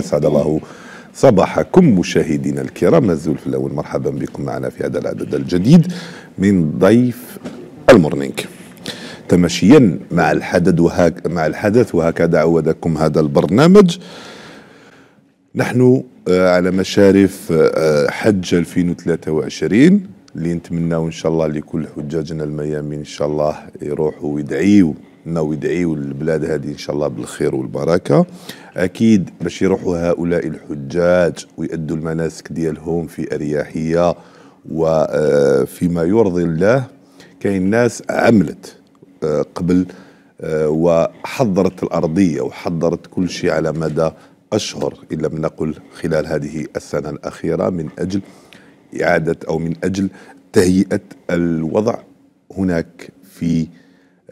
أسعد الله صباحكم مشاهدينا الكرام. نزول في الأول مرحبا بكم معنا في هذا العدد الجديد من ضيف المورنينغ تمشيا مع الحدث وهك مع الحدث وهكذا عودكم هذا البرنامج. نحن آه، على مشارف آه، حج 2023 اللي نتمناو إن شاء الله لكل حجاجنا الميامين إن شاء الله يروحوا ويدعيوا لنا ويدعيوا البلاد هذه إن شاء الله بالخير والبركة. أكيد باش يروحوا هؤلاء الحجاج ويأدوا المناسك ديالهم في أريحية وفيما يرضي الله كاين ناس عملت آه، قبل آه، وحضرت الأرضية وحضرت كل شيء على مدى أشهر إن لم نقل خلال هذه السنة الأخيرة من أجل إعادة أو من أجل تهيئة الوضع هناك في آه،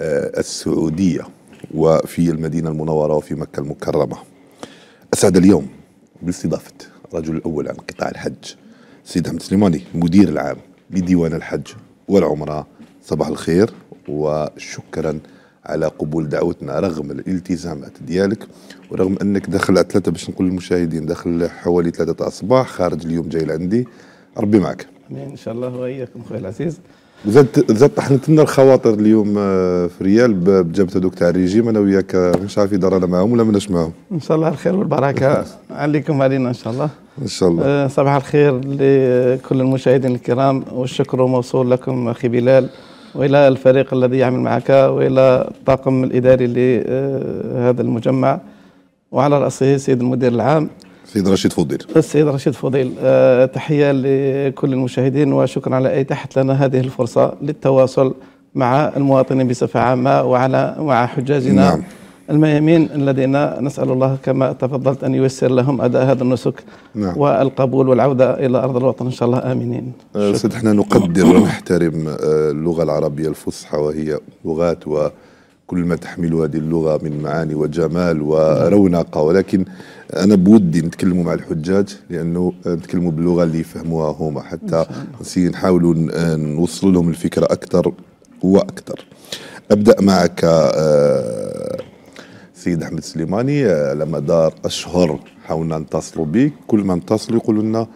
السعودية وفي المدينة المنورة وفي مكة المكرمة. أسعد اليوم باستضافة الرجل الأول عن قطاع الحج سيد أحمد سليماني المدير العام لديوان الحج والعمرة. صباح الخير وشكرا على قبول دعوتنا رغم الالتزامات ديالك ورغم أنك داخل على ثلاثة باش نقول للمشاهدين داخل حوالي ثلاثة الصباح خارج اليوم جاي لعندي ربي معك. آمين إن شاء الله وإياكم خويا العزيز. زاد زاد طحنت لنا الخواطر اليوم آه، في ريال بجبت هذوك تاع الريجيم. أنا وياك آه، مش عارف إذا رانا معاهم ولا ماناش معاهم. إن شاء الله الخير والبركة. عليكم علينا إن شاء الله. إن شاء الله. آه، صباح الخير لكل المشاهدين الكرام والشكر موصول لكم أخي بلال وإلى الفريق الذي يعمل معك وإلى الطاقم الإداري لهذا المجمع وعلى رأسه سيد المدير العام. سيد رشيد فضيل السيد رشيد فضيل آه، تحية لكل المشاهدين وشكرا على اتاحه لنا هذه الفرصة للتواصل مع المواطنين بصفة عامة وعلى مع حجاجنا نعم. الميامين الذين نسأل الله كما تفضلت أن ييسر لهم أداء هذا النسك نعم. والقبول والعودة إلى أرض الوطن إن شاء الله امنين. آه، سيد إحنا نقدر ونحترم آه، اللغة العربية الفصحى وهي لغات وكل ما تحمل هذه اللغة من معاني وجمال ورونقة ولكن أنا بودي نتكلموا مع الحجاج لأنه نتكلموا باللغة اللي يفهموها هما. حتى نحاولوا ن- آه، نوصل لهم الفكرة أكثر وأكثر أبدأ معك آه، سيد أحمد سليماني آه، على مدار أشهر حاولنا نتصلوا بك. كل ما نتصلوا يقولوا لنا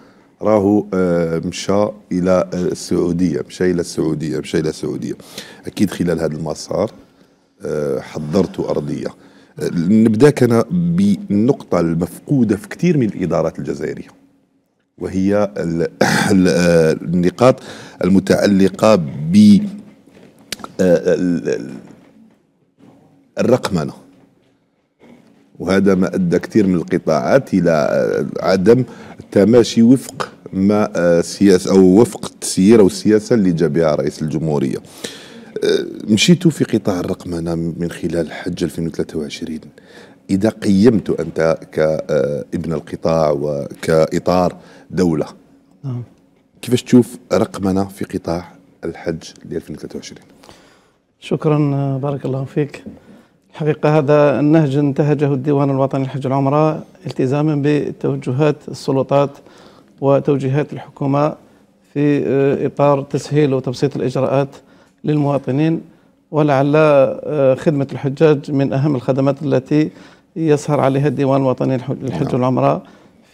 راهو آه، مشى إلى السعودية مشى إلى السعودية مشى إلى السعودية. أكيد خلال هذا المسار حضرت آه، نبدأ كان بالنقطه المفقودة في كثير من الإدارات الجزائرية وهي ال- ال- النقاط المتعلقة ب ال- ال- الرقمنة وهذا ما أدى كثير من القطاعات إلى آه، عدم التماشي وفق ما آه، سياسه أو وفق التسيير أو السياسة اللي جا بها رئيس الجمهورية. مشيتوا في قطاع الرقمنه من خلال حج 2023 إذا قيمت أنت كابن القطاع وكإطار دولة نعم. كيفاش تشوف رقمنه في قطاع الحج ل 2023 شكرا بارك الله فيك. الحقيقة هذا النهج انتهجه الديوان الوطني للحج والعمره التزاما بتوجهات السلطات وتوجيهات الحكومة في آه، إطار تسهيل وتبسيط الإجراءات للمواطنين ولعل آه، خدمة الحجاج من أهم الخدمات التي يسهر عليها الديوان الوطني للح- للحج والعمرة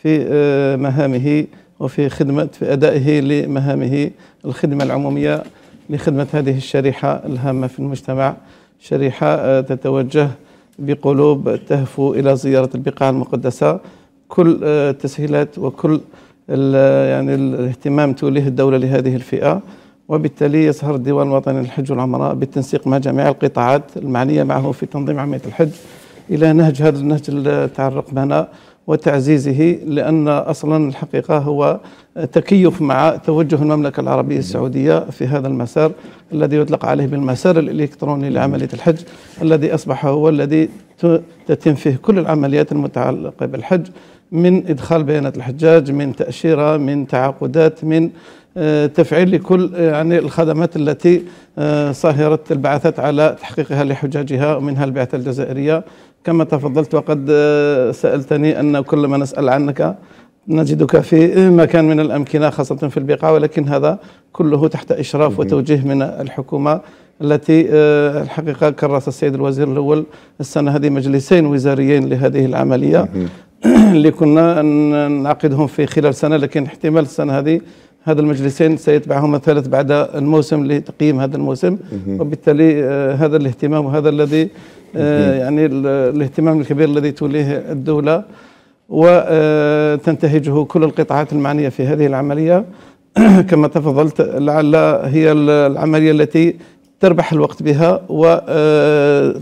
في آه، مهامه وفي خدمة في أدائه لمهامه الخدمة العمومية لخدمة هذه الشريحة الهامة في المجتمع شريحة آه، تتوجه بقلوب تهفو إلى زيارة البقاع المقدسة. كل التسهيلات وكل يعني الاهتمام توليه الدولة لهذه الفئة. وبالتالي يسهر الديوان الوطني للحج والعمره بالتنسيق مع جميع القطاعات المعنية معه في تنظيم عملية الحج إلى نهج هذا النهج ال- تاع الرقمنه وتعزيزه لأن أصلا الحقيقة هو تكيف مع توجه المملكة العربية السعودية في هذا المسار الذي يطلق عليه بالمسار الإلكتروني لعملية الحج الذي أصبح هو الذي تتم فيه كل العمليات المتعلقة بالحج من إدخال بيانات الحجاج من تأشيرة من تعاقدات من آه، تفعيل لكل آه، يعني الخدمات التي آه، صاهرت البعثات على تحقيقها لحجاجها ومنها البعثه الجزائرية. كما تفضلت وقد سألتني أن كل ما نسأل عنك نجدك في مكان من الأمكنة خاصة في البقاع ولكن هذا كله تحت إشراف وتوجيه من الحكومة التي الحقيقة كرس السيد الوزير الأول السنة هذه مجلسين وزاريين لهذه العملية. اللي كنا نعقدهم في خلال سنة لكن احتمال السنة هذه هذا المجلسين سيتبعهما ثلاث بعد الموسم لتقييم هذا الموسم. وبالتالي آه، هذا الاهتمام وهذا الذي آه، يعني الاهتمام الكبير الذي توليه الدولة. وتنتهجه كل القطاعات المعنية في هذه العملية. كما تفضلت لعل هي العملية التي تربح الوقت بها وتختصر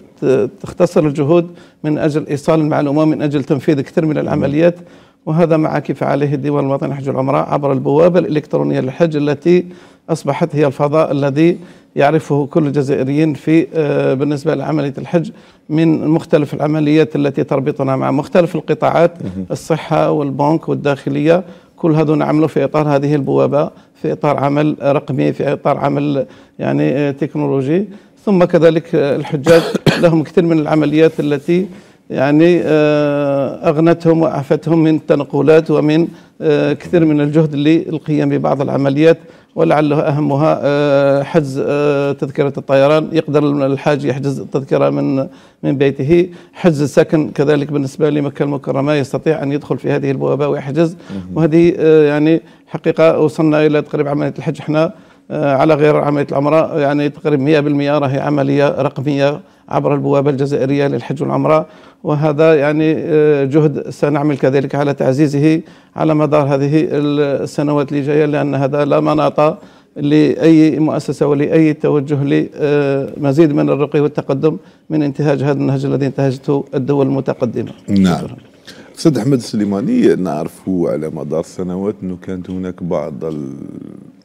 آه، الجهود من أجل إيصال المعلومة من أجل تنفيذ كثير من العمليات. وهذا ما عكف عليه الديوان الوطني لحج العمراء عبر البوابة الإلكترونية للحج التي أصبحت هي الفضاء الذي يعرفه كل الجزائريين في آه، بالنسبة لعملية الحج من مختلف العمليات التي تربطنا مع مختلف القطاعات الصحة والبنك والداخلية. كل هذا نعمله في إطار هذه البوابة في إطار عمل رقمي في إطار عمل يعني آه، تكنولوجي. ثم كذلك الحجاج لهم كثير من العمليات التي يعني آه، أغنتهم وأعفتهم من التنقلات ومن آه، كثير من الجهد للقيام ببعض العمليات. ولعله أهمها آه، حجز تذكرة الطيران. يقدر الحاج يحجز التذكرة من من بيته. حجز السكن كذلك بالنسبة لمكة المكرمة. يستطيع أن يدخل في هذه البوابة ويحجز. وهذه يعني حقيقة وصلنا إلى تقريبا عملية الحج. إحنا على غير عملية العمرة يعني تقريبا 100% راهي عملية رقمية عبر البوابة الجزائرية للحج والعمرة. وهذا يعني آه، جهد سنعمل كذلك على تعزيزه على مدار هذه السنوات اللي جاية لأن هذا لا مناط لأي مؤسسة ولأي توجه لمزيد من الرقي والتقدم من انتهاج هذا النهج الذي انتهجته الدول المتقدمة. نعم. أستاذ أحمد السليماني نعرف على مدار السنوات أنه كانت هناك بعض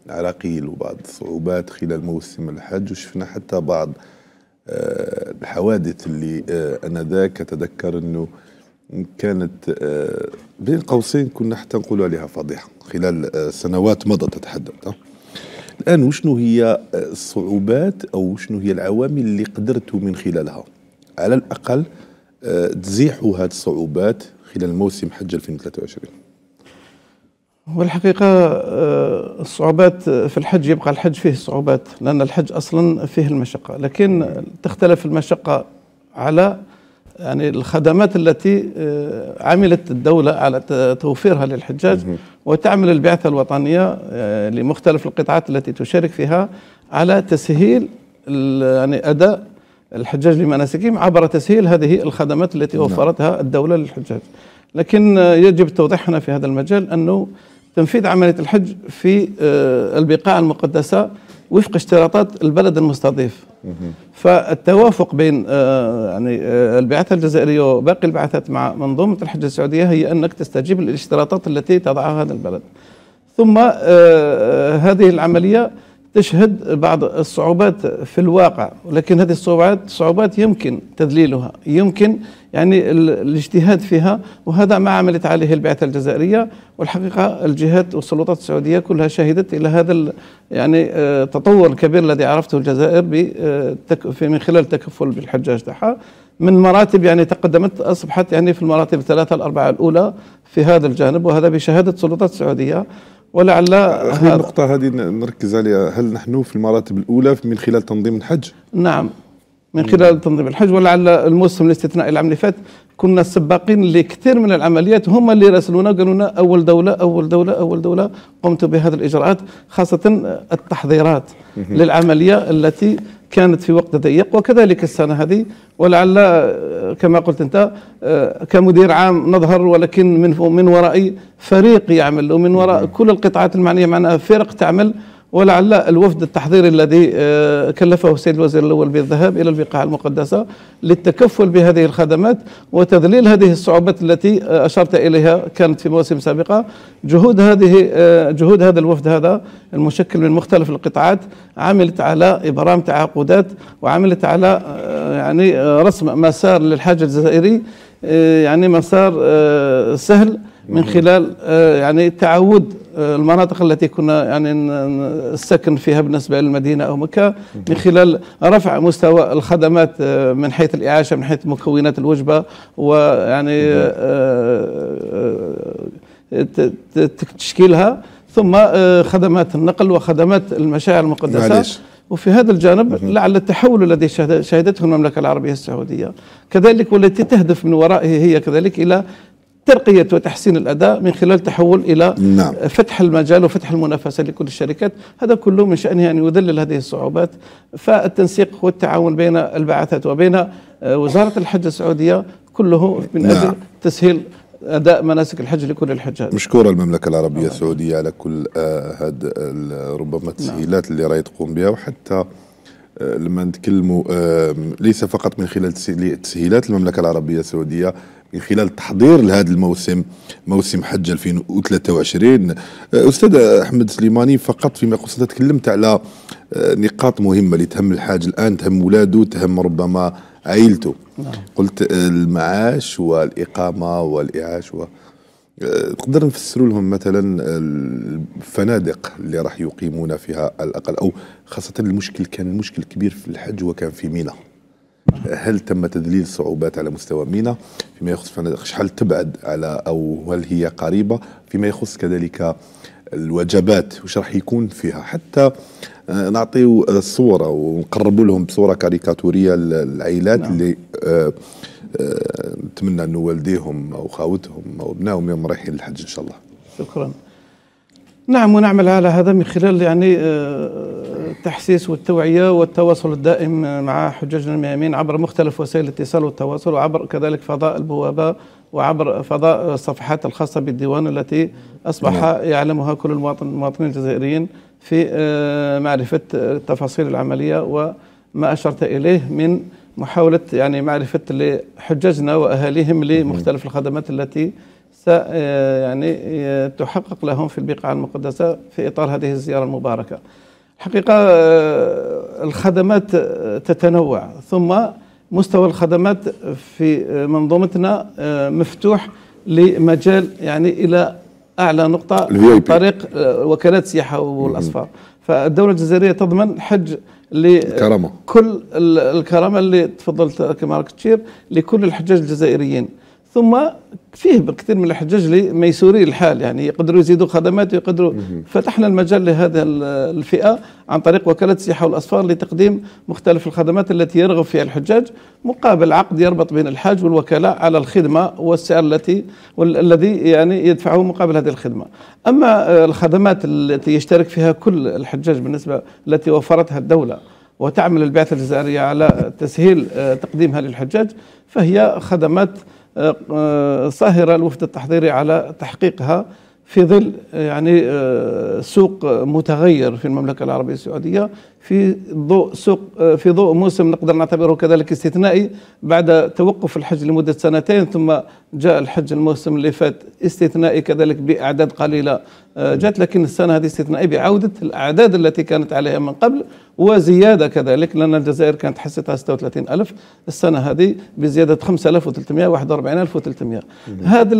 العراقيل وبعض الصعوبات خلال موسم الحج وشفنا حتى بعض الحوادث اللي آه، أنا ذاك اتذكر إنه كانت آه، بين قوسين كنا حتى نقول عليها فضيحة خلال سنوات مضت اتحدث الآن وشنو هي الصعوبات أو وشنو هي العوامل اللي قدرتوا من خلالها؟ على الأقل تزيحوا هذه الصعوبات خلال موسم حج 2023 والحقيقة آه، الصعوبات في الحج يبقى الحج فيه صعوبات لأن الحج أصلا فيه المشقة. لكن تختلف المشقة على يعني الخدمات التي آه، عملت الدولة على توفيرها للحجاج وتعمل البعثة الوطنية آه، لمختلف القطاعات التي تشارك فيها على تسهيل يعني أداء الحجاج لمناسكهم عبر تسهيل هذه الخدمات التي نعم. وفرتها الدولة للحجاج. لكن يجب التوضيح هنا في هذا المجال أنه تنفيذ عملية الحج في آه، البقاع المقدسة وفق اشتراطات البلد المستضيف. فالتوافق بين آه، يعني آه، البعثة الجزائرية وباقي البعثات مع منظومة الحج السعودية هي أنك تستجيب للاشتراطات التي تضعها هذا البلد. ثم هذه العملية تشهد بعض الصعوبات في الواقع ولكن هذه الصعوبات صعوبات يمكن تذليلها يمكن يعني الاجتهاد فيها وهذا ما عملت عليه البعثة الجزائرية والحقيقة الجهات والسلطات السعودية كلها شهدت إلى هذا يعني التطور آه، الكبير الذي عرفته الجزائر آه، من خلال التكفل بالحجاج تاعها من مراتب يعني تقدمت أصبحت يعني في المراتب الثلاثة الأربعة الأولى في هذا الجانب وهذا بشهادة السلطات السعودية. ولعل النقطة هذه نركز عليها. هل نحن في المراتب الأولى من خلال تنظيم الحج؟ نعم. من خلال تنظيم الحج ولعل الموسم الاستثنائي العام اللي فات كنا السباقين لكثير من العمليات. هم اللي راسلونا قالوا لنا أول دولة أول دولة أول دولة قمت بهذه الإجراءات خاصة التحضيرات للعملية التي كانت في وقت ضيق وكذلك السنة هذه. ولعل كما قلت أنت كمدير عام نظهر ولكن من من ورائي فريق يعمل ومن وراء كل القطاعات المعنية معنا فرق تعمل. ولعل الوفد التحضيري الذي آه، كلفه السيد الوزير الأول بالذهاب إلى البقاع المقدسة للتكفل بهذه الخدمات وتذليل هذه الصعوبات التي آه، أشرت إليها كانت في مواسم سابقة. جهود هذه آه، جهود هذا الوفد هذا المشكل من مختلف القطاعات عملت على إبرام تعاقدات وعملت على يعني رسم مسار للحاج الجزائري يعني مسار سهل من خلال يعني تعود المناطق التي كنا يعني السكن فيها بالنسبة للمدينة أو مكة من خلال رفع مستوى الخدمات آه، من حيث الإعاشة من حيث مكونات الوجبة ويعني آه، آه، تشكيلها ثم خدمات النقل وخدمات المشاعر المقدسة. معلش. وفي هذا الجانب لعل التحول الذي شهدته المملكة العربية السعودية. كذلك والتي تهدف من ورائه هي كذلك إلى ترقية وتحسين الأداء من خلال تحول إلى نعم. فتح المجال وفتح المنافسة لكل الشركات هذا كله من شأنه أن يذلل هذه الصعوبات فالتنسيق والتعاون بين البعثات وبين آه، وزارة الحج السعودية كله من أجل نعم. تسهيل أداء مناسك الحج لكل الحجاج مشكورة المملكة العربية السعودية على كل آه هاد ال- ربما التسهيلات اللي راهي تقوم بها وحتى آه لما نتكلموا ليس فقط من خلال تسهيل- تسهيلات المملكة العربية السعودية من خلال تحضير لهذا الموسم موسم حج 2023 آه أستاذ أحمد سليماني فقط فيما يخص أنت تكلمت على آه نقاط مهمة اللي تهم الحاج الآن تهم ولاده تهم ربما عائلته. قلت آه، المعاش والإقامة والإعاش و تقدر نفسروا لهم مثلا الفنادق اللي راح يقيمون فيها على الأقل أو خاصة المشكل كان المشكل كبير في الحج وكان في ميناء. هل تم تذليل صعوبات على مستوى ميناء؟ فيما يخص فنادق شحال تبعد على أو هل هي قريبة؟ فيما يخص كذلك الوجبات وش راح يكون فيها؟ حتى آه، نعطيو الصورة ونقربوا لهم بصورة كاريكاتورية للعائلات نعم. اللي آه، آه، نتمنى انه والديهم أو خاوتهم أو أبنائهم يوم رايحين الحج إن شاء الله. شكرا. نعم ونعمل على هذا من خلال يعني آه، التحسيس والتوعية والتواصل الدائم مع حجاجنا الميامين عبر مختلف وسائل الاتصال والتواصل وعبر كذلك فضاء البوابة وعبر فضاء الصفحات الخاصة بالديوان التي أصبح. يعلمها كل المواطن المواطنين الجزائريين في آه، معرفة تفاصيل العملية وما أشرت إليه من محاولة يعني معرفة لحجاجنا وأهاليهم لمختلف الخدمات التي س آه، يعني آه، تحقق لهم في البقعة المقدسة في إطار هذه الزيارة المباركة حقيقة آه، الخدمات آه، تتنوع ثم مستوى الخدمات في آه، منظومتنا مفتوح لمجال يعني إلى أعلى نقطة عن. طريق وكالات السياحة والأسفار فالدولة الجزائرية تضمن حج الكرامة. كل ال- الكرامة اللي تفضلت كما راك تشير لكل الحجاج الجزائريين ثم فيه كثير من الحجاج ميسوري الحال يعني يقدروا يزيدوا خدمات ويقدروا فتحنا المجال لهذا ال- الفئة عن طريق وكالة السياحة والأسفار لتقديم مختلف الخدمات التي يرغب فيها الحجاج مقابل عقد يربط بين الحاج والوكالة على الخدمة والسعر التي وال- الذي يعني يدفعه مقابل هذه الخدمة. أما آه، الخدمات التي يشترك فيها كل الحجاج بالنسبة التي وفرتها الدولة وتعمل البعثة الجزائرية على تسهيل آه، تقديمها للحجاج فهي خدمات آه، آه، الوفد التحضيري على تحقيقها في ظل آه، يعني آه، سوق متغير في المملكة العربية السعودية. في ضوء سوق آه، في ضوء موسم نقدر نعتبره كذلك استثنائي بعد توقف الحج لمدة سنتين ثم جاء الحج الموسم اللي فات استثنائي كذلك بأعداد قليلة آه، جاءت لكن السنة هذه استثنائي بعودة الأعداد التي كانت عليها من قبل وزيادة كذلك لأن الجزائر كانت حصتها 36 ألف السنة هذه بزيادة 5300 41300 هذا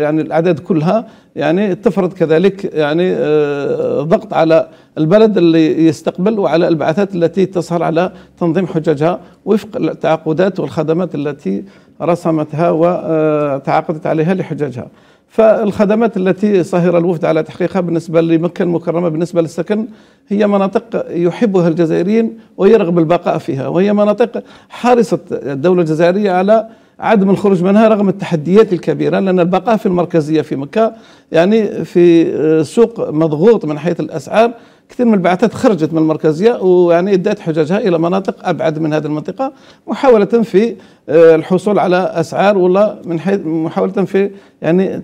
يعني الأعداد كلها يعني تفرض كذلك يعني آه، ضغط على البلد اللي يستقبل وعلى البعثات التي تسهر على تنظيم حججها وفق التعاقدات والخدمات التي رسمتها وتعاقدت عليها لحجاجها فالخدمات التي صهر الوفد على تحقيقها بالنسبة لمكة المكرمة بالنسبة للسكن هي مناطق يحبها الجزائريين ويرغب البقاء فيها وهي مناطق حارصة الدولة الجزائرية على عدم الخروج منها رغم التحديات الكبيرة لأن البقاء في المركزية في مكة يعني في سوق مضغوط من حيث الأسعار كثير من البعثات خرجت من المركزية ويعني ادت حججها إلى مناطق أبعد من هذه المنطقة محاولة في آه، الحصول على أسعار ولا من حيث محاولة في يعني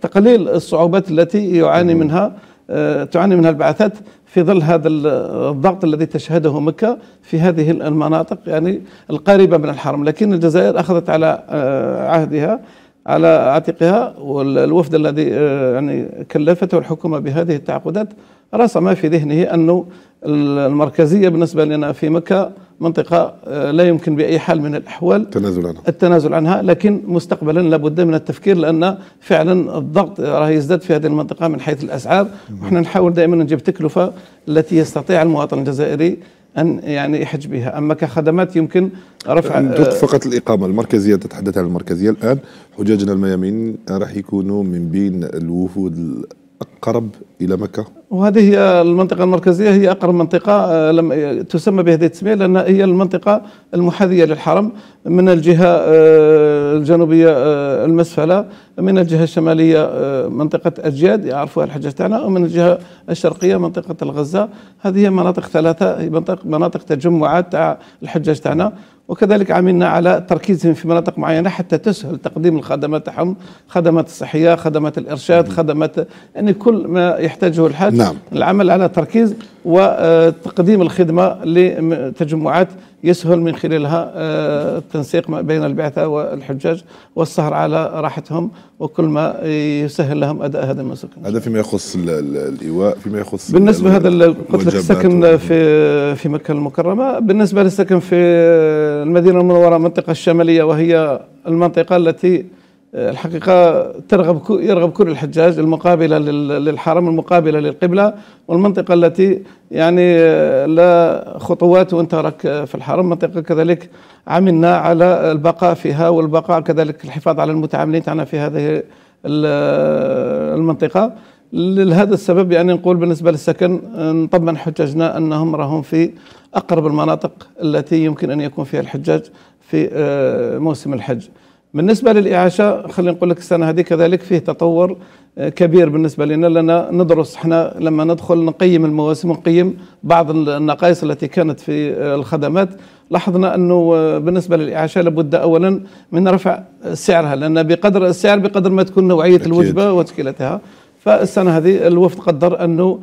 تقليل الصعوبات التي يعاني منها آه، تعاني منها البعثات في ظل هذا ال- الضغط الذي تشهده مكة في هذه المناطق يعني القريبة من الحرم لكن الجزائر أخذت على آه، عهدها. على عاتقها والوفد الذي آه، يعني كلفته الحكومة بهذه التعاقدات رسم في ذهنه أنه المركزية بالنسبة لنا في مكة منطقة آه، لا يمكن بأي حال من الأحوال تنازل عنها. التنازل عنها لكن مستقبلا لابد من التفكير لأن فعلا الضغط راه يزداد في هذه المنطقة من حيث الأسعار. ونحن نحاول دائما نجيب تكلفة التي يستطيع المواطن الجزائري أن يعني يحج بها. أما كخدمات يمكن رفع فقط الإقامة المركزية تتحدث عن المركزية الآن. حجاجنا الميامين راح يكونوا من بين الوفود أقرب إلى مكة؟ وهذه هي المنطقة المركزية هي أقرب منطقة آه، لم تسمى بهذه التسمية لأن هي المنطقة المحاذية للحرم من الجهة آه، الجنوبية آه، المسفلة من الجهة الشمالية منطقة أجياد يعرفوها الحجاج تاعنا ومن الجهة الشرقية منطقة الغزة. هذه هي مناطق ثلاثة مناطق مناطق تجمعات تاع الحجاج تاعنا. وكذلك عملنا على تركيزهم في مناطق معينة حتى تسهل تقديم الخدمات تاعهم خدمات الصحية خدمات الإرشاد خدمات يعني كل ما يحتاجه الحاج نعم. العمل على تركيز وتقديم الخدمة لتجمعات يسهل من خلالها آه، التنسيق بين البعثة والحجاج والسهر على راحتهم وكل ما يسهل لهم أداء هذا المسك هذا فيما يخص الإيواء فيما يخص بالنسبة هذا قلت لك السكن في في مكة المكرمة بالنسبة للسكن في المدينة المنورة المنطقة الشمالية وهي المنطقة التي الحقيقة ترغب يرغب كل الحجاج المقابلة للحرم المقابلة للقبلة والمنطقة التي يعني لا خطوات وانت راك في الحرم. منطقة كذلك عملنا على البقاء فيها والبقاء كذلك الحفاظ على المتعاملين تاعنا في هذه المنطقة. لهذا السبب يعني نقول بالنسبة للسكن نطمن حجاجنا أنهم راهم في أقرب المناطق التي يمكن أن يكون فيها الحجاج في آه، موسم الحج. بالنسبة للإعاشة خلينا نقول لك السنة هذه كذلك فيه تطور آه، كبير بالنسبة لنا لنا ندرس إحنا لما ندخل نقيم المواسم ونقيم بعض النقائص التي كانت في آه، الخدمات لاحظنا أنه آه، بالنسبة للإعاشة لابد اولا من رفع سعرها لأن بقدر السعر بقدر ما تكون نوعية أكيد. الوجبة وتشكيلتها فالسنة هذه الوفد قدر أنه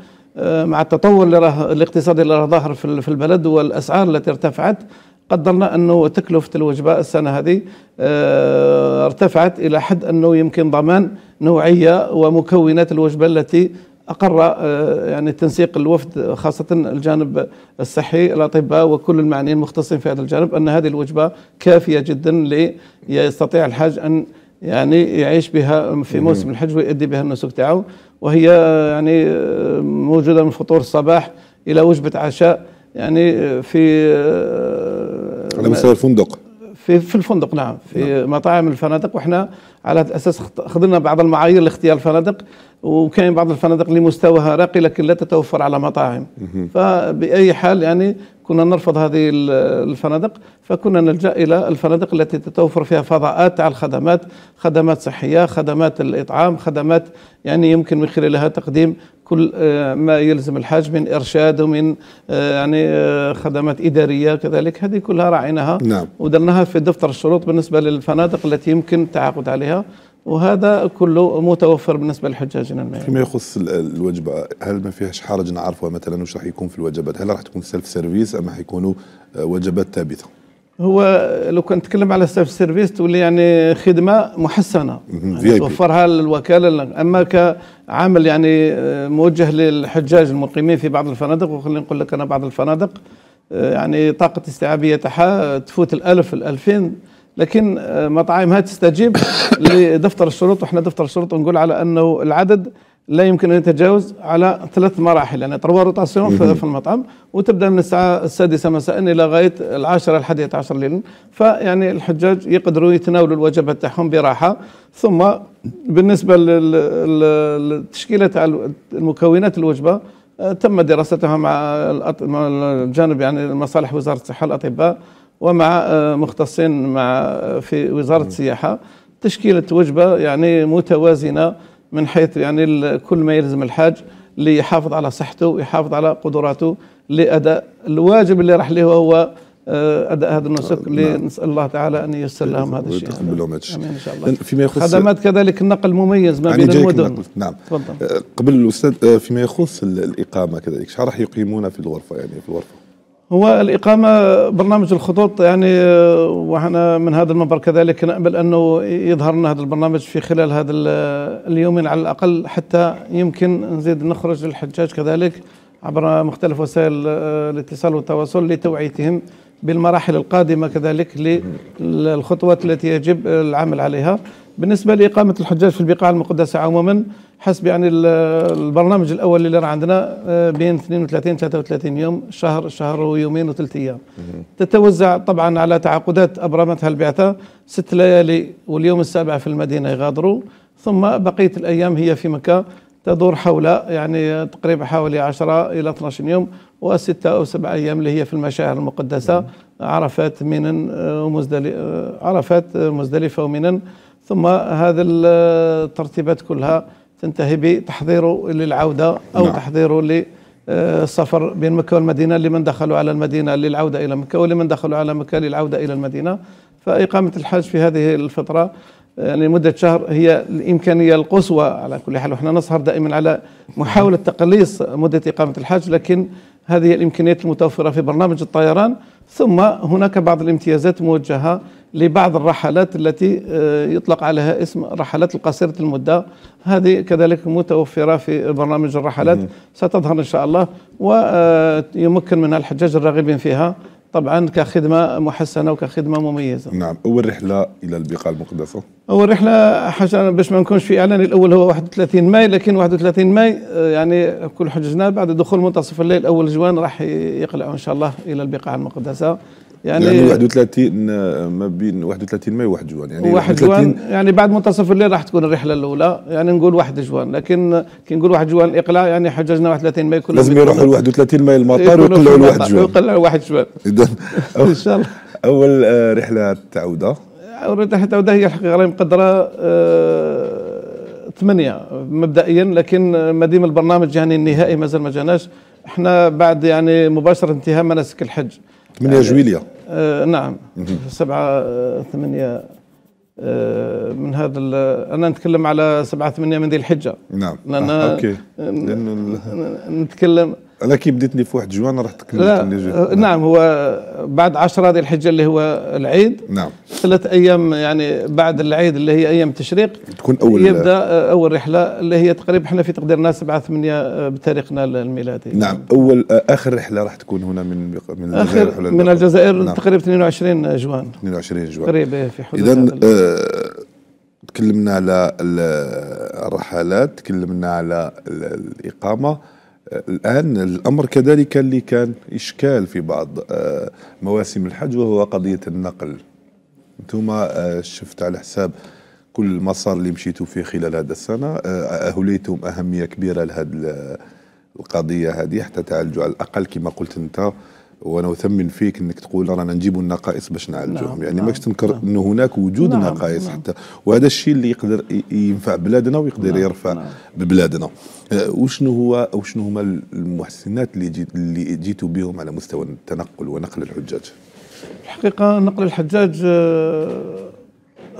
مع التطور اللي راه الاقتصادي اللي راه ظاهر في البلد والأسعار التي ارتفعت قدرنا أنه تكلفة الوجبه السنة هذه آه ارتفعت إلى حد أنه يمكن ضمان نوعية ومكونات الوجبة التي أقر آه يعني تنسيق الوفد خاصة الجانب الصحي الأطباء وكل المعنيين المختصين في هذا الجانب أن هذه الوجبة كافية جدا ليستطيع الحاج أن يعني يعيش بها في موسم الحج ويؤدي بها النسك تاعو وهي يعني آه، موجودة من فطور الصباح إلى وجبة عشاء يعني في على مستوى الفندق. في في الفندق نعم. في نعم. مطاعم الفنادق وإحنا على أساس خذلنا بعض المعايير لاختيار الفنادق وكاين بعض الفنادق اللي مستواها راقي لكن لا تتوفر على مطاعم. فبأي حال يعني كنا نرفض هذه الفنادق فكنا نلجأ إلى الفنادق التي تتوفر فيها فضاءات على الخدمات خدمات صحية خدمات الإطعام خدمات يعني يمكن من خلالها تقديم كل آه، ما يلزم الحاج من إرشاد ومن آه، يعني آه، خدمات إدارية كذلك هذه كلها راعيناها نعم. ودرناها في دفتر الشروط بالنسبة للفنادق التي يمكن التعاقد عليها وهذا كله متوفر بالنسبة للحجاجنا المالي. فيما يخص الوجبة هل ما فيهاش حرج نعرفها مثلا وش راح يكون في الوجبات؟ هل راح تكون self-service ام حيكونوا وجبات ثابتة؟ هو لو كنت نتكلم على self-service تولي يعني خدمة محسنة. يعني توفرها للوكالة أما كعمل يعني آه، موجه للحجاج المقيمين في بعض الفنادق وخلينا نقول لك أنا بعض الفنادق آه، يعني طاقة استيعابية تاعها تفوت الألف الألفين لكن آه، مطاعمها تستجيب لدفتر الشروط. وإحنا دفتر الشروط نقول على أنه العدد لا يمكن أن يتجاوز على ثلاث مراحل. يعني تروا روتاسيون في المطعم وتبدأ من الساعة السادسة مساء إلى غاية العاشرة الحادية عشر ليلا. فيعني الحجاج يقدروا يتناولوا الوجبات تاعهم براحة. ثم بالنسبة للتشكيله المكونات الوجبة آه، تم دراستها مع الجانب يعني مصالح وزارة الصحة الأطباء ومع آه، مختصين مع في وزارة السياحة. تشكيلة وجبة يعني متوازنة من حيث يعني كل ما يلزم الحاج ليحافظ على صحته ويحافظ على قدراته لأداء الواجب اللي راح له هو آه، أداء هذا النسك نعم. نسأل الله تعالى أن ييسر لهم هذا الشيء. آمين إن شاء الله. فيما يخص خدمات كذلك النقل مميز ما بين المدن. نعم. تفضل. آه، قبل الأستاذ آه، فيما يخص الإقامة كذلك شحال راح يقيمون في الغرفة يعني في الغرفة. هو الإقامة برنامج الخطوط يعني وأنا من هذا المنبر كذلك نأمل أنه يظهر لنا هذا البرنامج في خلال هذا اليومين على الأقل حتى يمكن نزيد نخرج للحجاج كذلك عبر مختلف وسائل الاتصال والتواصل لتوعيتهم بالمراحل القادمة كذلك للخطوات التي يجب العمل عليها. بالنسبة لإقامة الحجاج في البقاع المقدسة عموما حسب يعني البرنامج الأول اللي عندنا آه، بين 32 33 يوم شهر شهر ويومين وثلاث أيام. تتوزع طبعا على تعاقدات أبرمتها البعثة. ست ليالي واليوم السابع في المدينة يغادروا. ثم بقية الأيام هي في مكة. تدور حول يعني تقريبا حوالي 10 إلى 12 يوم وستة أو سبعة أيام اللي هي في المشاعر المقدسة. عرفات منن آه، ومزدلفة آه، عرفات مزدلفة ومنن. ثم هذه الترتيبات كلها تنتهي بتحضيره للعودة أو نعم. تحضيره للسفر بين مكة والمدينة لمن دخلوا على المدينة للعودة إلى مكة ولمن دخلوا على مكة للعودة إلى المدينة. فإقامة الحج في هذه الفترة يعني مدة شهر هي الإمكانية القصوى على كل حال. وإحنا نسهر دائما على محاولة تقليص مدة إقامة الحج لكن هذه الإمكانيات المتوفرة في برنامج الطيران. ثم هناك بعض الامتيازات موجهة لبعض الرحلات التي آه، يطلق عليها اسم رحلات القصيرة المدة هذه كذلك متوفرة في برنامج الرحلات ستظهر إن شاء الله ويمكن منها الحجاج الراغبين فيها طبعا كخدمة محسنة وكخدمة مميزة. نعم، أول رحلة إلى البقاع المقدسة. أول رحلة حاجة باش ما نكونش في إعلان الأول هو 31 ماي لكن 31 ماي آه، يعني كل حجاجنا بعد دخول منتصف الليل أول جوان راح يقلعوا إن شاء الله إلى البقاع المقدسة. يعني, يعني 31 ما بين 31 ماي و1 جوان. يعني 1 جوان يعني بعد منتصف الليل راح تكون الرحلة الأولى. يعني نقول 1 جوان. لكن كي نقول 1 جوان الإقلاع يعني حجاجنا 31 ماي كلهم لازم يروحوا ل 31 ماي المطار ويقلعوا 1 جوان. ويقلعوا 1 جوان. اذا إن شاء الله. أول آه، رحلة عودة أول رحلة عودة هي الحقيقة راهي مقدرة آه، ثمانية مبدئيا. لكن مديم البرنامج يعني النهائي مازال ما جاناش إحنا بعد يعني مباشرة انتهاء مناسك الحج. 8 يعني جويلية؟ آه نعم. سبعة آه ثمانية آه من هذا أنا نتكلم على سبعة ثمانية من ذي الحجة. نعم. لأن آه أوكي. لأنه نتكلم أنا كي بديتني في واحد جوان رحت لا نعم هو بعد عشرة هذه الحجة اللي هو العيد نعم. ثلاث أيام يعني بعد العيد اللي هي أيام التشريق تكون أول يبدأ أول رحلة اللي هي تقريبا إحنا في تقديرنا 7 8 بتاريخنا الميلادي. نعم أول آخر رحلة راح تكون هنا من من الجزائر من الجزائر نعم. تقريبا 22 جوان. 22 جوان. قريب في حدود آه تكلمنا على الرحلات تكلمنا على الإقامة. الآن الأمر كذلك اللي كان إشكال في بعض آه، مواسم الحج وهو قضية النقل. أنتم آه، شفت على حساب كل المسار اللي مشيتوا فيه خلال هذا السنة. أهليتم أهمية كبيرة لهذه القضية هذه حتى تعالجوا على الأقل كما قلت أنت. وأنا اثمن فيك انك تقول رانا نجيبوا النقائص باش نعالجوهم نعم يعني نعم ماكش تنكر نعم. إنه هناك وجود نعم نقائص نعم. حتى. وهذا الشيء اللي يقدر ينفع بلادنا ويقدر نعم يرفع نعم. ببلادنا. أه وشنو هو أو شنو هما المحسنات اللي جيت اللي جيتوا بهم على مستوى التنقل ونقل الحجاج؟ الحقيقة نقل الحجاج أه،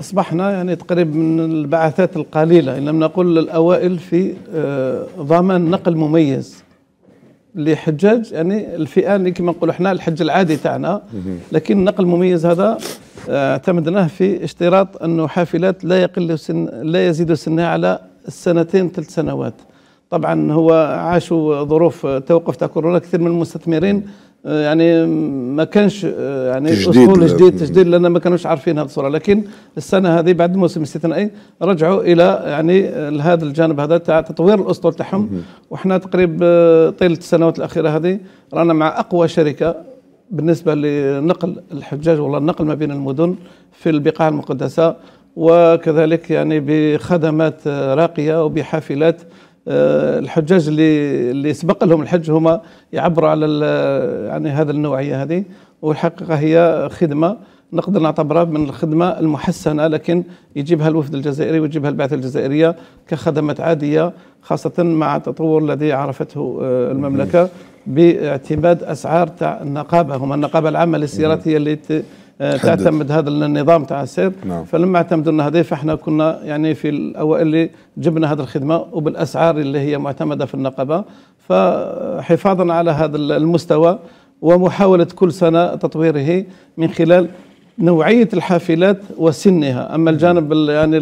أصبحنا يعني تقريبا من البعثات القليلة. إن لم نقل الأوائل في أه، ضمان نقل مميز. لحجاج يعني الفئة اللي كما نقولوا إحنا الحج العادي تاعنا. لكن النقل المميز هذا آه، اعتمدناه في اشتراط أنه حافلات لا يقل سن لا يزيد سنها على السنتين ثلاث سنوات. طبعا هو عاشوا ظروف توقف تاع كورونا كثير من المستثمرين. يعني ما كانش يعني تجديد أصول جديد تجديد لأن ما كانوش عارفين هذه الصورة. لكن السنة هذه بعد الموسم الاستثنائي رجعوا إلى يعني هذا الجانب هذا تاع تطوير الأسطول تاعهم. وحنا تقريبا طيلة السنوات الأخيرة هذه رانا مع أقوى شركة بالنسبة لنقل الحجاج والله النقل ما بين المدن في البقاع المقدسة وكذلك يعني بخدمات راقية وبحافلات آه، الحجاج اللي اللي سبق لهم الحج هما يعبروا على يعني هذا النوعية هذه والحقيقة هي خدمة نقدر نعتبرها من الخدمة المحسنة لكن يجيبها الوفد الجزائري ويجيبها البعثة الجزائرية كخدمات عادية خاصة مع التطور الذي عرفته آه، المملكة باعتماد أسعار تاع النقابة هما النقابة العامة للسيارات هي اللي آه، تعتمد هذا النظام تاع السير. نعم. فلما اعتمدنا هذه فاحنا كنا يعني في الأوائل اللي جبنا هذه الخدمة وبالأسعار اللي هي معتمدة في النقابة. فحفاظا على هذا المستوى ومحاولة كل سنة تطويره من خلال نوعية الحافلات وسنها. أما الجانب يعني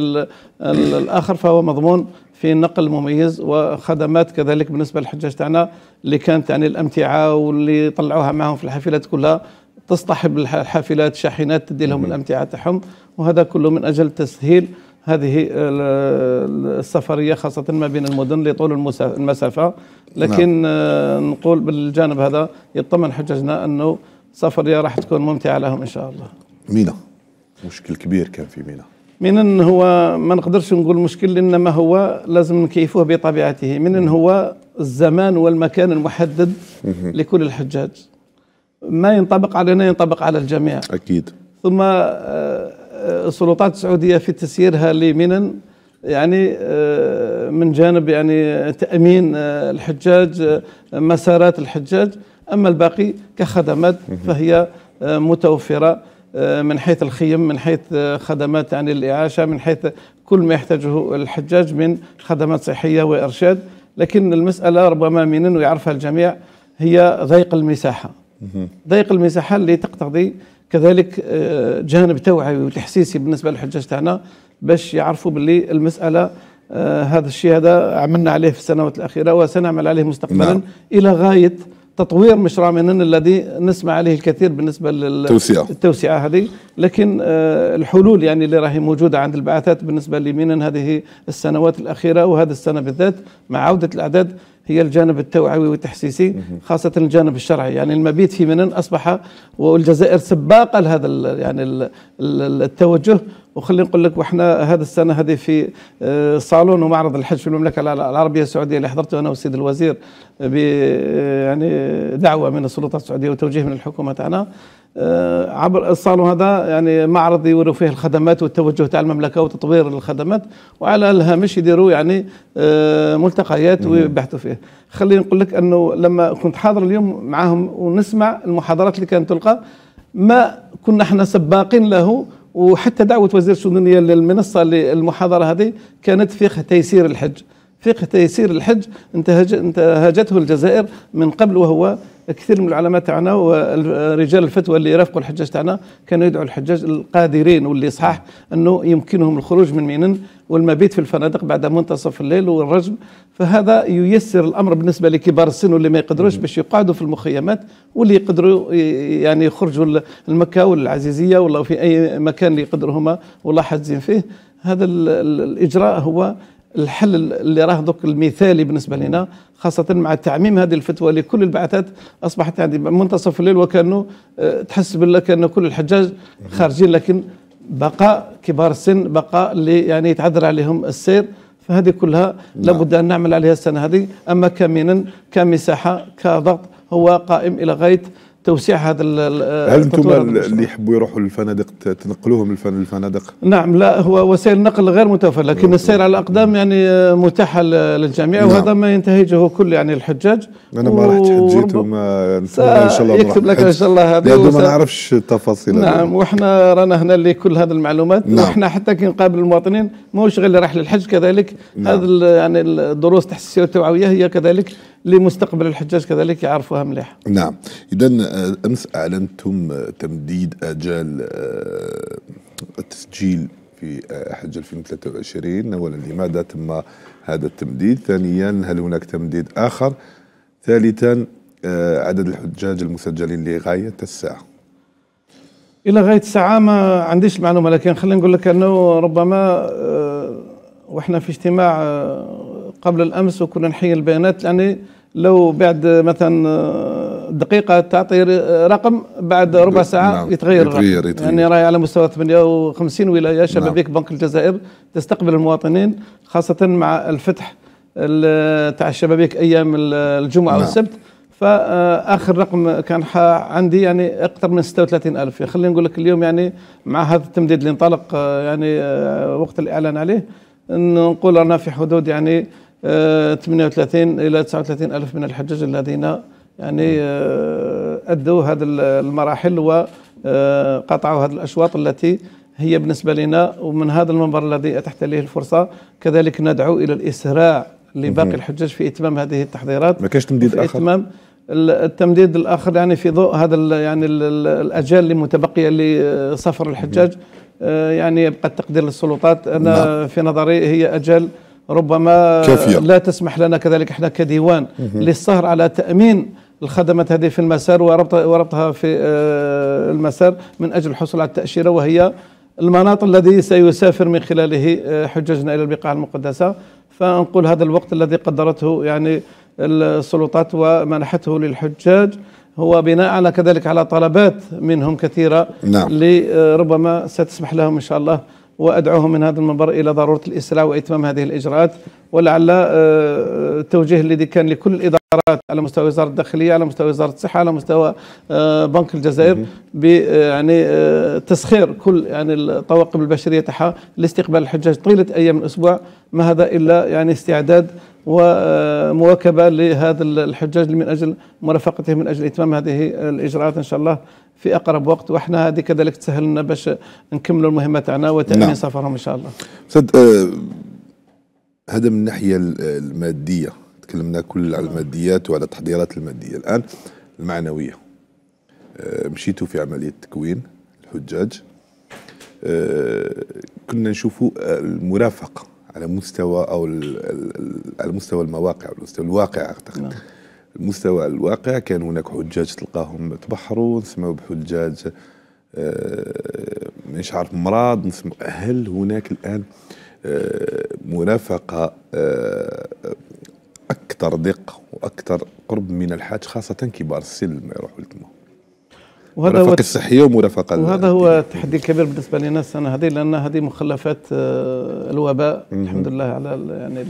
الآخر فهو مضمون في نقل مميز وخدمات كذلك بالنسبة للحجاج تاعنا اللي كانت يعني الأمتعة واللي طلعوها معهم في الحافلات كلها. تصطحب الحافلات شاحنات تدي لهم الأمتعة تاعهم وهذا كله من أجل تسهيل هذه السفرية خاصة ما بين المدن لطول المسافة. لكن نعم. نقول بالجانب هذا يطمن حججنا أنه سفرية راح تكون ممتعة لهم إن شاء الله. مينا. مشكل كبير كان في مينا. من هو ما نقدرش نقول مشكل إنما هو لازم نكيفوه بطبيعته. من هو الزمان والمكان المحدد لكل الحجاج. ما ينطبق علينا ينطبق على الجميع. أكيد. ثم آه، آه، السلطات السعودية في تسييرها لمنن يعني آه، من جانب يعني تأمين الحجاج مسارات الحجاج. أما الباقي كخدمات فهي متوفرة من حيث الخيم من حيث خدمات يعني الإعاشة من حيث كل ما يحتاجه الحجاج من خدمات صحية وإرشاد. لكن المسألة ربما من ويعرفها الجميع هي ضيق المساحة. ضيق المساحة اللي تقتضي كذلك آه، جانب توعوي وتحسيسي بالنسبة للحجاج تاعنا باش يعرفوا باللي المسألة آه هذا الشيء هذا عملنا عليه في السنوات الأخيرة وسنعمل عليه مستقبلا نعم. إلى غاية تطوير مشروع منن الذي نسمع عليه الكثير بالنسبة للتوسعه التوسعه هذه لكن آه الحلول يعني اللي راهي موجودة عند البعثات بالنسبة لمنن هذه السنوات الأخيرة وهذه السنة بالذات مع عودة الأعداد هي الجانب التوعوي والتحسيسي خاصة الجانب الشرعي. يعني المبيت في منن أصبح والجزائر سباقة لهذا يعني التوجه. وخلينا نقول لك وإحنا هذه السنة هذه في آه، صالون ومعرض الحج في المملكة العربية السعودية. اللي حضرته أنا والسيد الوزير ب يعني دعوة من السلطات السعودية وتوجيه من الحكومة تاعنا عبر الصالون هذا يعني معرض يوروا فيه الخدمات والتوجه تاع المملكة وتطوير الخدمات وعلى الهامش يديروا يعني آه، ملتقيات ويبحثوا فيه خليني نقول لك أنه لما كنت حاضر اليوم معهم ونسمع المحاضرات اللي كانت تلقى ما كنا إحنا سباقين له وحتى دعوة وزير السودانيه للمنصة للمحاضرة هذه كانت في تيسير الحج. فقه تيسير الحج انتهجته الجزائر من قبل وهو كثير من العلماء تاعنا ورجال الفتوى اللي يرافقوا الحجاج تاعنا كانوا يدعوا الحجاج القادرين واللي صحاح أنه يمكنهم الخروج من مينن والمبيت في الفنادق بعد منتصف الليل والرجم. فهذا ييسر الأمر بالنسبة لكبار السن واللي ما يقدروش باش يقعدوا في المخيمات واللي يقدروا يعني يخرجوا المكة ولا العزيزيه ولا في أي مكان اللي يقدروا هما والله حاجزين فيه. هذا الإجراء هو الحل اللي راه دوك المثالي بالنسبة لنا خاصة مع تعميم هذه الفتوى لكل البعثات أصبحت يعني منتصف الليل وكأنه آه، تحس بالله كان كل الحجاج خارجين لكن بقاء كبار السن بقاء اللي يعني يتعذر عليهم السير فهذه كلها نعم. لابد أن نعمل عليها السنة هذه أما كمينا كمساحة كضغط هو قائم إلى غاية توسيع هذا هل أنتم اللي يحبوا يروحوا للفنادق تنقلوهم للفنادق؟ نعم لا هو وسائل النقل غير متوفر لكن السير على الأقدام يعني متاحة للجميع نعم. وهذا ما ينتهجه كل يعني الحجاج أنا ما رحت حجيت وما إن شاء الله يكتب لك إن شاء الله هذا ما نعرفش التفاصيل نعم وإحنا رانا هنا لكل هذه المعلومات نعم. وإحنا حتى كي نقابل المواطنين ماهوش غير راح للحج كذلك. نعم. هذا يعني الدروس التحسيسيه والتوعويه هي كذلك لمستقبل الحجاج كذلك يعرفوها مليح. نعم. اذا آه، أمس أعلنتم تمديد آجال آه، التسجيل في آه، حج 2023 اولا لماذا تم هذا التمديد؟ ثانيا هل هناك تمديد آخر؟ ثالثا عدد الحجاج المسجلين لغاية الساعة؟ إلى غاية الساعة ما عنديش المعلومة لكن خلينا نقول لك أنه ربما وإحنا في اجتماع قبل الأمس وكنا نحيي البيانات يعني لو بعد مثلا آه، دقيقة تعطي رقم بعد ربع ساعة نعم. يتغير, يتغير, يتغير يعني راهي على مستوى 58 ولاية شبابيك نعم. بنك الجزائر تستقبل المواطنين خاصة مع الفتح تاع الشبابيك أيام الجمعة نعم. والسبت فآخر رقم كان عندي يعني أكثر من 36 ألف. خلينا نقول لك اليوم يعني مع هذا التمديد اللي انطلق آه، يعني آه، وقت الإعلان عليه نقول رانا في حدود يعني 38 إلى 39 ألف من الحجاج الذين يعني آه، أدوا هذه المراحل وقطعوا هذه الأشواط التي هي بالنسبة لنا ومن هذا المنبر الذي أتحت لي الفرصة كذلك ندعو إلى الإسراع لباقي الحجاج في إتمام هذه التحضيرات. ما كاش تمديد آخر؟ إتمام التمديد الآخر يعني في ضوء هذا يعني الاجال المتبقيه لسفر الحجاج. آه، يعني يبقى التقدير للسلطات. أنا نعم. في نظري هي اجال ربما كافية. لا تسمح لنا كذلك إحنا كديوان للسهر على تأمين الخدمات هذه في المسار وربطها في آه، المسار من أجل الحصول على التأشيرة وهي المناط الذي سيسافر من خلاله آه، حجاجنا إلى البقاع المقدسة. فنقول هذا الوقت الذي قدرته يعني السلطات ومنحته للحجاج هو بناء على كذلك على طلبات منهم كثيرة نعم. لربما ستسمح لهم إن شاء الله وأدعوهم من هذا المنبر إلى ضرورة الإسراع وإتمام هذه الإجراءات ولعل آه، التوجيه الذي كان لكل الإدارات على مستوى وزارة الداخلية على مستوى وزارة الصحة على مستوى آه، بنك الجزائر ب يعني تسخير كل يعني الطواقم البشرية تاعها لاستقبال الحجاج طيلة أيام الأسبوع ما هذا إلا يعني استعداد ومواكبة لهذا الحجاج من أجل مرافقته من أجل إتمام هذه الإجراءات إن شاء الله في أقرب وقت. وإحنا هذه كذلك تسهل لنا باش نكملوا المهمة تاعنا وتأمين نعم. سفرهم إن شاء الله. سد آه هذا من الناحية المادية. تكلمنا كل على الماديات وعلى التحضيرات المادية. الآن المعنوية. آه مشيتوا في عملية تكوين الحجاج. آه كنا نشوفوا المرافقة. على مستوى أو على مستوى المواقع على مستوى الواقع أعتقد. نعم. المستوى الواقع كان هناك حجاج تلقاهم تبحروا نسمعوا بحجاج آه، مش عارف مرض هل هناك الآن آه، مرافقه آه، أكثر دقة وأكثر قرب من الحاج خاصة كبار السن لما يروحوا لتما وهذا هو الصحية ومرافقة وهذا هو التحدي الكبير بالنسبة لنا السنة هذه لأن هذه مخلفات آه، الوباء الحمد لله على يعني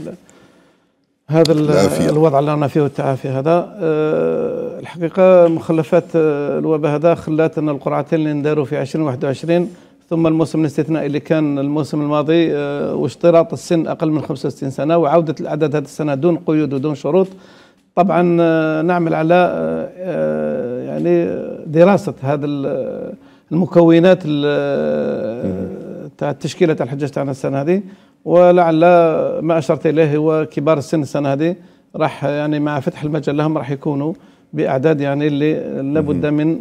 هذا العافية. الوضع اللي رانا فيه والتعافي هذا. أه الحقيقة مخلفات آه، الوباء هذا خلات أن القرعتين اللي نداروا في 2021 ثم الموسم الاستثنائي اللي كان الموسم الماضي أه واشتراط السن أقل من 65 سنة وعودة الأعداد هذه السنة دون قيود ودون شروط. طبعا آه، نعمل على آه، آه، يعني دراسة هذا المكونات تاع تشكيلة الحجاج تاعنا السنة هذه. ولعل ما أشرت إليه هو كبار السن السنة هذه. راح يعني مع فتح المجال لهم راح يكونوا بأعداد يعني اللي لابد من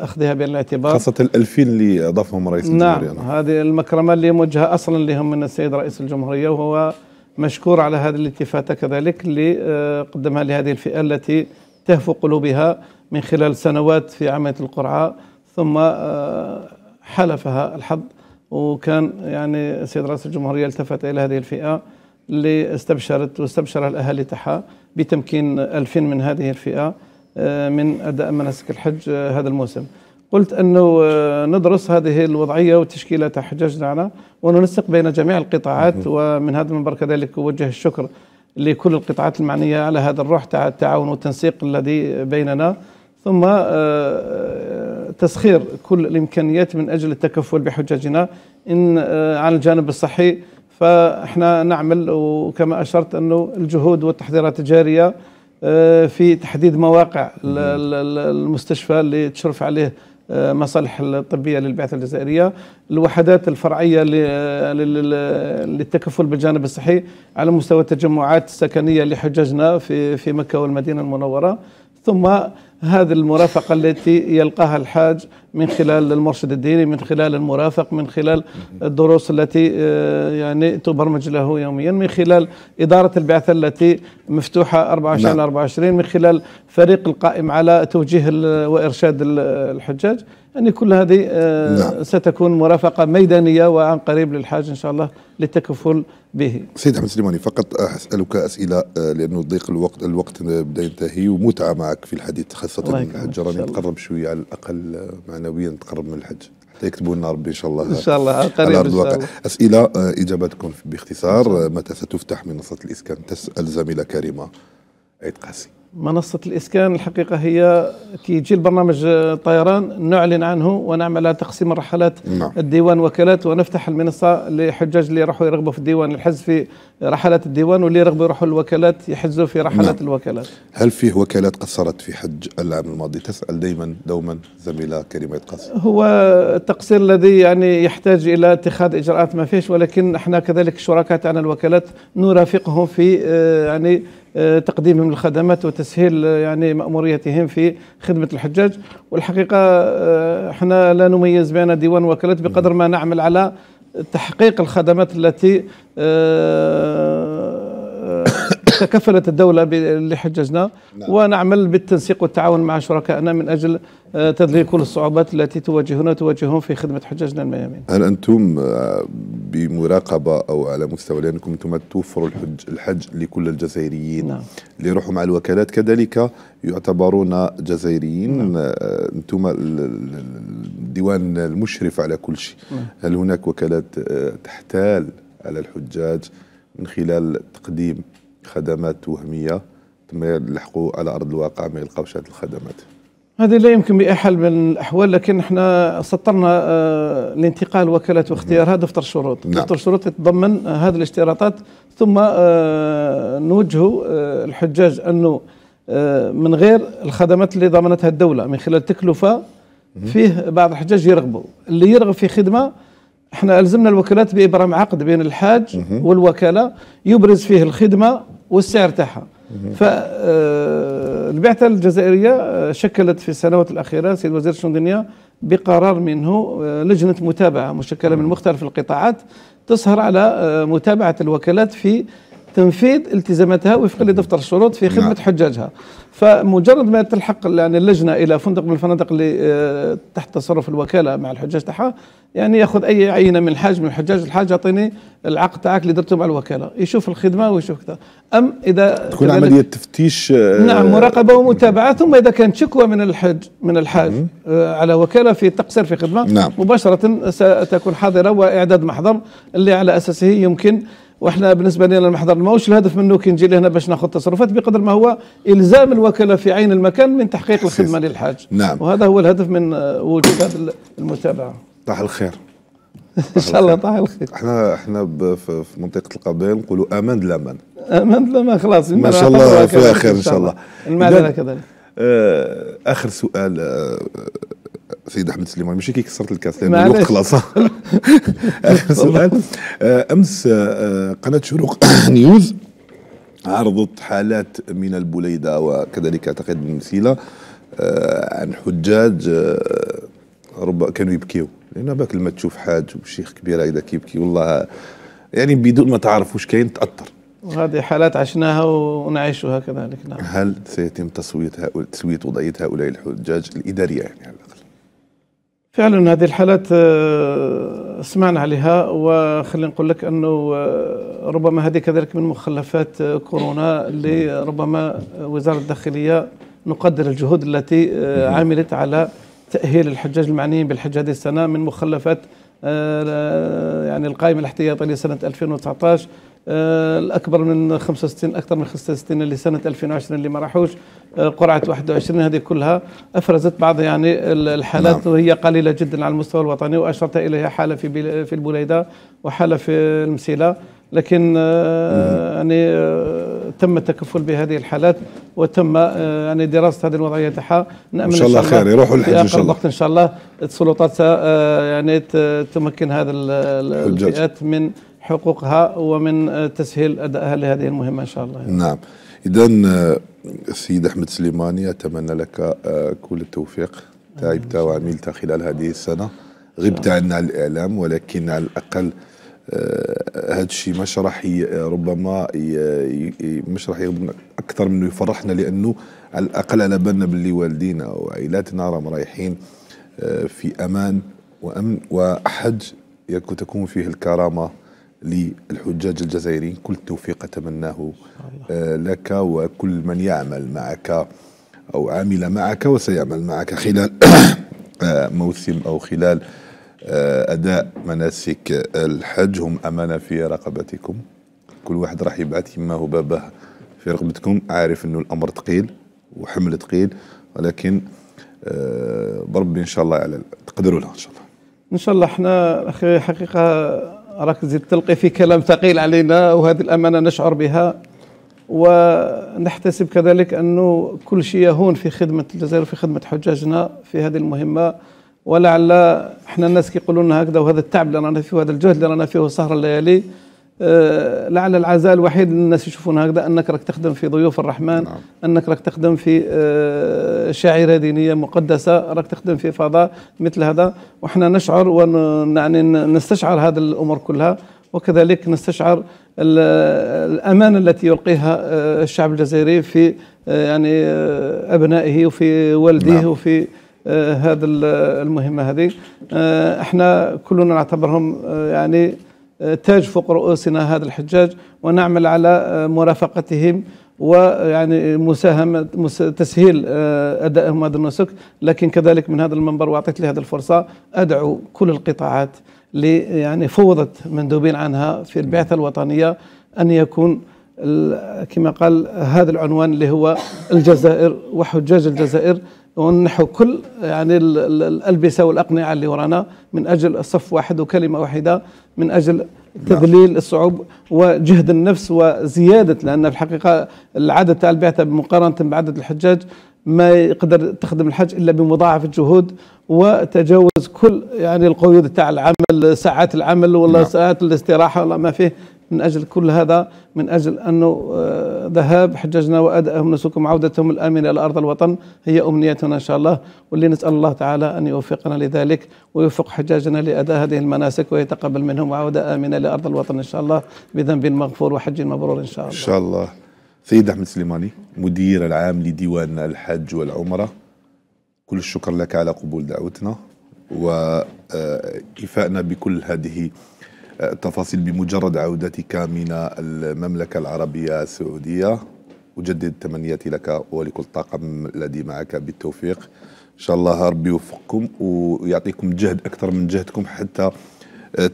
أخذها بعين الاعتبار. خاصة الألفين اللي أضافهم رئيس نعم الجمهوريه هذه المكرمة اللي موجهه أصلا لهم من السيد رئيس الجمهورية وهو مشكور على هذه الالتفاتة كذلك اللي آه، قدمها لهذه الفئة التي تهفو قلوبها من خلال سنوات في عملية القرعة ثم آه، حلفها الحظ. وكان يعني السيد رئيس الجمهورية التفت إلى هذه الفئة اللي استبشرت واستبشر الأهالي تاعها بتمكين ألفين من هذه الفئة آه، من أداء مناسك الحج هذا الموسم. قلت أنه آه، ندرس هذه الوضعية وتشكيلة حجاجنا وننسق بين جميع القطاعات ومن هذا المنبر كذلك أوجه الشكر لكل القطاعات المعنية على هذا الروح تاع التعاون والتنسيق الذي بيننا. ثم آه، آه، تسخير كل الإمكانيات من أجل التكفل بحجاجنا. إن على الجانب الصحي فإحنا نعمل وكما أشرت أنه الجهود والتحضيرات الجارية في تحديد مواقع المستشفى اللي تشرف عليه مصالح الطبية للبعثة الجزائرية. الوحدات الفرعية للتكفل بالجانب الصحي على مستوى التجمعات السكنية لحجاجنا في في مكة والمدينة المنورة. ثم هذه المرافقة التي يلقاها الحاج من خلال المرشد الديني من خلال المرافق من خلال الدروس التي آه، يعني تبرمج له يوميا من خلال إدارة البعثة التي مفتوحة 24 نعم. 24 من خلال فريق القائم على توجيه وإرشاد الحجاج يعني كل هذه آه، نعم. ستكون مرافقة ميدانية وعن قريب للحاج إن شاء الله للتكفل به. سيد أحمد سليماني فقط أسألك أسئلة آه، لأنه ضيق الوقت الوقت بدأ ينتهي ومتعة معك في الحديث خاصة الحج راني نتقرب شوية على الأقل آه، معنويا نتقرب من الحج حتى يكتبوا لنا ربي إن شاء الله. إن شاء الله قريب على أرض الواقع. أسئلة اجاباتكم باختصار متى ستفتح منصة الإسكان؟ تسأل زميلة كريمة عيد قاسي. منصة الإسكان الحقيقة هي كي يجي البرنامج الطيران نعلن عنه ونعمل على تقسيم الرحلات نعم. الديوان وكالات ونفتح المنصة لحجاج اللي يروحوا يرغبوا في الديوان الحجز في رحلات الديوان واللي يرغبوا يروحوا الوكالات يحجزوا في رحلات نعم. الوكالات هل فيه وكالات قصرت في حج العام الماضي تسأل دائما دوما زميلة كريمة قاسم هو التقصير الذي يعني يحتاج إلى اتخاذ إجراءات ما فيش ولكن إحنا كذلك شركاء عن الوكالات نرافقهم في آه، يعني تقديمهم الخدمات وتسهيل آه، يعني مأموريتهم في خدمة الحجاج. والحقيقة آه، إحنا لا نميز بين ديوان وكالات بقدر ما نعمل على تحقيق الخدمات التي تكفلت الدولة لحججنا نعم. ونعمل بالتنسيق والتعاون مع شركائنا من أجل آه، تذليل كل الصعوبات التي تواجهنا وتواجههم في خدمة حجاجنا الميامين هل أنتم آه، بمراقبة أو على مستوى لأنكم أنتم توفروا الحج, الحج لكل الجزائريين نعم. اللي يروحوا مع الوكالات كذلك يعتبرون جزائريين نعم. آه، أنتم الديوان المشرف على كل شيء نعم. هل هناك وكالات تحتال على الحجاج من خلال تقديم خدمات وهمية ثم يلحقوا على أرض الواقع ما يلقاوش هذه الخدمات. هذه لا يمكن بأي حال من الأحوال لكن إحنا سطرنا آه، لانتقال وكالات واختيارها دفتر الشروط نعم. دفتر الشروط يتضمن آه، هذه الاشتراطات ثم آه، نوجه آه، الحجاج أنه آه، من غير الخدمات اللي ضمنتها الدولة من خلال تكلفة فيه بعض الحجاج يرغبوا. اللي يرغب في خدمة إحنا ألزمنا الوكالات بإبرام عقد بين الحاج والوكالة يبرز فيه الخدمة والسعر تاعها. فالبعثة الجزائرية آه، شكلت في السنوات الأخيرة سيد وزير الشؤون الدنيا بقرار منه آه، لجنة متابعة مشكلة من مختلف القطاعات تسهر على آه، متابعة الوكالات في تنفيذ التزاماتها وفقا لدفتر الشروط في خدمة نعم. حجاجها فمجرد ما تلحق يعني اللجنة إلى فندق من الفنادق اللي آه، تحت تصرف الوكالة مع الحجاج تاعها يعني ياخذ أي عينة من الحاج من الحجاج الحاج أعطيني العقد تاعك اللي درته مع الوكالة يشوف الخدمة ويشوف كذا أم إذا تكون عملية تفتيش آه، نعم مراقبة ومتابعة ثم إذا كانت شكوى من الحج من الحاج آه، على وكالة في تقصير في خدمة نعم. مباشرة ستكون حاضرة وإعداد محضر اللي على أساسه يمكن وإحنا بالنسبة لنا المحضر ماهوش الهدف منه؟ كي نجي لهنا باش ناخذ تصرفات بقدر ما هو إلزام الوكالة في عين المكان من تحقيق الخدمة للحاج. نعم. وهذا هو الهدف من وجود هذه المتابعة. طاح الخير. إن شاء الله طاح الخير. إحنا إحنا في منطقة القبائل نقولوا أمان الامان أمان لا ما خلاص. ما شاء الله فيها خير إن شاء الله. المعدنه كذلك. آه، آخر سؤال آه، سيد أحمد سليمان ماشي كي كسرت الكاس؟ لأن. الوقت خلاص آخر سؤال. آه، أمس آه، قناة شروق نيوز عرضت حالات من البليدة وكذلك أعتقد من مسيله آه، عن حجاج آه، رب كانوا يبكيوا. لأن باك لما تشوف حاج وشيخ كبير هكذا كيبكي والله يعني بدون ما تعرف واش كاين تأثر. وهذه حالات عشناها ونعيشها كذلك نعم. هل سيتم تصويت هؤلاء تسويه وضعية هؤلاء الحجاج الإدارية يعني؟ فعلا هذه الحالات آه، سمعنا عليها وخلينا نقول لك أنه آه، ربما هذه كذلك من مخلفات آه، كورونا اللي ربما وزارة الداخلية نقدر الجهود التي عملت على تأهيل الحجاج المعنيين بالحج هذه السنة من مخلفات يعني القائمة الاحتياطية لسنة 2019 آه، الأكبر من 65 أكثر من 65 لسنه 2020 اللي ما راحوش آه، قرعة 21 هذه كلها أفرزت بعض يعني ال- الحالات نعم. وهي قليلة جدا على المستوى الوطني وأشرت إليها حالة في في البليدة وحالة في المسيلة لكن آه، يعني آه، تم التكفل بهذه الحالات وتم آه، يعني دراسة هذه الوضعية تاعها نأمل إن شاء الله خير، يروحوا الحج آخر شاء الله. الوقت إن شاء الله السلطات آه، يعني تمكن هذا. الفئات من حقوقها ومن آه، تسهيل أدائها لهذه المهمة إن شاء الله. نعم. اذا السيد أحمد سليماني أتمنى لك آه، كل التوفيق. تعبت وعملت خلال هذه السنة. غبت عنا على الإعلام ولكن على الأقل هذا الشيء مش راح ربما مش راح أكثر منه يفرحنا لأنه على الأقل على بالنا باللي والدينا وعائلاتنا راهم رايحين آه، في أمان وأمن وحج يكون تكون فيه الكرامة للحجاج الجزائريين. كل التوفيق أتمناه آه، لك وكل من يعمل معك أو عمل معك وسيعمل معك خلال آه، موسم أو خلال آه، أداء مناسك الحج. هم أمانة في رقبتكم. كل واحد راح يبعث. يما هو بابه في رقبتكم. عارف إنه الأمر ثقيل وحمل ثقيل ولكن بربي إن شاء الله على تقدروا لها إن شاء الله. إن شاء الله. إحنا أخي حقيقة راك تزيد تلقي في كلام ثقيل علينا وهذه الأمانة نشعر بها ونحتسب كذلك أنه كل شيء يهون في خدمة الجزائر وفي خدمة حجاجنا في هذه المهمة ولعل إحنا الناس كيقولوا لنا هكذا وهذا التعب اللي رانا فيه وهذا الجهد اللي رانا فيه وسهر الليالي لعل العزاء الوحيد اللي الناس يشوفون هكذا أنك راك تخدم في ضيوف الرحمن نعم. أنك راك تخدم في آه، شاعرة دينية مقدسة راك تخدم في فضاء مثل هذا وإحنا نشعر يعني نستشعر هذه الأمور كلها وكذلك نستشعر ال- الامانه التي يلقيها آه، الشعب الجزائري في آه، يعني آه، أبنائه وفي والديه نعم. وفي آه، هذا ال- المهمة هذه آه، إحنا كلنا نعتبرهم آه، يعني تاج فوق رؤوسنا هذا الحجاج ونعمل على مرافقتهم ويعني مساهمة تسهيل أدائهم هذا النسك. لكن كذلك من هذا المنبر وأعطيت لي هذه الفرصة أدعو كل القطاعات يعني فوضت مندوبين عنها في البعثة الوطنية أن يكون كما قال هذا العنوان اللي هو الجزائر وحجاج الجزائر. ونحو كل يعني الألبسة والأقنعة اللي ورانا من أجل صف واحد وكلمة واحدة. من أجل تذليل الصعوب وجهد النفس وزيادة لأن في الحقيقة العدد تاع البعثة مقارنة بعدد الحجاج ما يقدر تخدم الحج إلا بمضاعفة جهود وتجاوز كل يعني القيود تاع العمل ساعات العمل ولا نعم. ساعات الاستراحة ولا ما فيه من أجل كل هذا من أجل انه آه، ذهاب حجاجنا وأدائهم نسكهم وعودتهم الامنه إلى أرض الوطن هي أمنيتنا إن شاء الله واللي نسال الله تعالى أن يوفقنا لذلك ويوفق حجاجنا لأداء هذه المناسك ويتقبل منهم عودة آمنة لأرض الوطن إن شاء الله بذنب مغفور وحج مبرور إن شاء الله. ان شاء الله. سيد أحمد سليماني مدير العام لديوان الحج والعمرة كل الشكر لك على قبول دعوتنا وإيفائنا بكل هذه التفاصيل بمجرد عودتك من المملكة العربية السعودية. أجدد تمنياتي لك ولكل الطاقم الذي معك بالتوفيق. إن شاء الله ربي يوفقكم ويعطيكم جهد أكثر من جهدكم حتى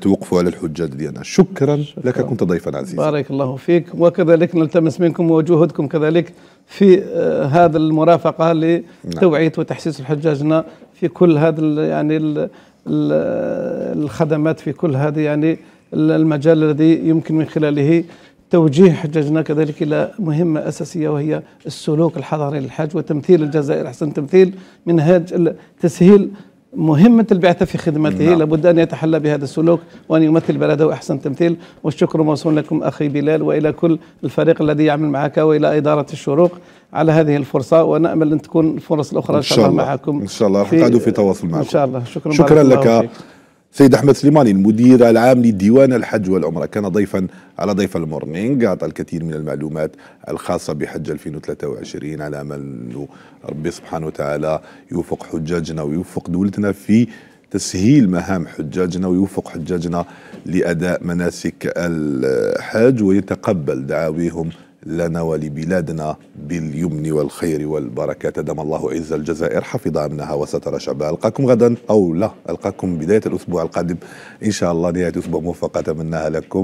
توقفوا على الحجاج ديالنا شكرا, شكرا. لك كنت ضيفا عزيزا بارك الله فيك. وكذلك نلتمس منكم وجهودكم كذلك في آه هذا المرافقة لتوعية نعم. وتحسيس الحجاجنا في كل هذا يعني ال الخدمات في كل هذا يعني المجال الذي يمكن من خلاله توجيه حجاجنا كذلك إلى مهمة أساسية وهي السلوك الحضاري للحج وتمثيل الجزائر. أحسن تمثيل منهاج تسهيل مهمة البعثة في خدمته. نعم. لابد أن يتحلى بهذا السلوك وأن يمثل بلده. أحسن تمثيل. والشكر موصول لكم أخي بلال وإلى كل الفريق الذي يعمل معك وإلى إدارة الشروق على هذه الفرصة. ونأمل أن تكون الفرص الأخرى إن شاء الله معكم إن شاء الله. راح نقعدوا في تواصل معكم. إن شاء الله. شكرا. شكرا لك. سيد أحمد سليماني المدير العام لديوان الحج والعمرة. كان ضيفا على ضيف المورنينج اعطى الكثير من المعلومات الخاصة بحج 2023 على امل أنه ربي سبحانه وتعالى يوفق حجاجنا ويوفق دولتنا في تسهيل مهام حجاجنا ويوفق حجاجنا لأداء مناسك الحج ويتقبل دعاويهم لنا ولبلادنا باليمن والخير والبركة دام الله عز الجزائر حفظ أمنها وستر شعبها ألقاكم غدا أو لا ألقاكم بداية الأسبوع القادم. إن شاء الله نهاية أسبوع موفقة أتمناها لكم.